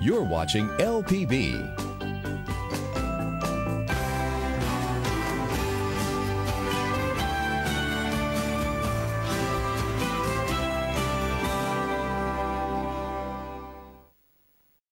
You're watching LPB